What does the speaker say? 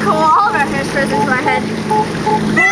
Cool. all of our hairspray into my head.